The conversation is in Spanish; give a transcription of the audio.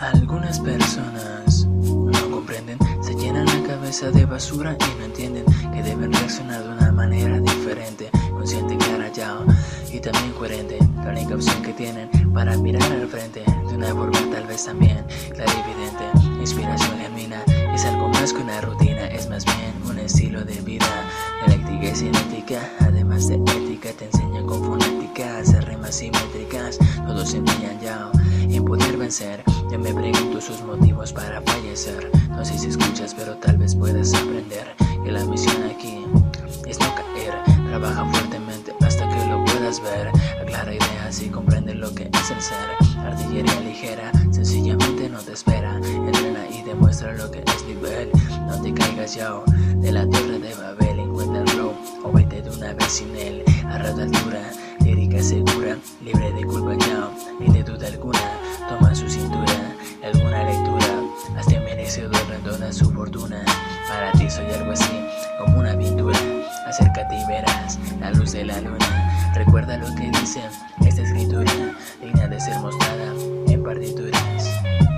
Algunas personas no comprenden, se llenan la cabeza de basura y no entienden que deben reaccionar de una manera diferente, consciente, clara, ya y también coherente. La única opción que tienen para mirar al frente de una forma tal vez también evidente. Inspiración genuina es algo más que una rutina, es más bien un estilo de vida. Dialéctica y cinética, además de ética, te enseña con fonéticas, rimas simétricas, todos enseñan ya poder vencer. Yo me pregunto sus motivos para fallecer. No sé si escuchas, pero tal vez puedas aprender que la misión aquí es no caer. Trabaja fuertemente hasta que lo puedas ver. Aclara ideas y comprende lo que es el ser. Artillería ligera, sencillamente no te espera. Entrena y demuestra lo que es nivel. No te caigas ya de la torre de Babel. Encuéntralo o vete de una vez sin él. A altura, lírica segura, libre de culpa ya y de duda alguna. Toma su cintura, alguna lectura, hazte merecedor, toda su fortuna. Para ti soy algo así, como una pintura. Acércate y verás la luz de la luna. Recuerda lo que dice esta escritura, digna de ser mostrada en partituras.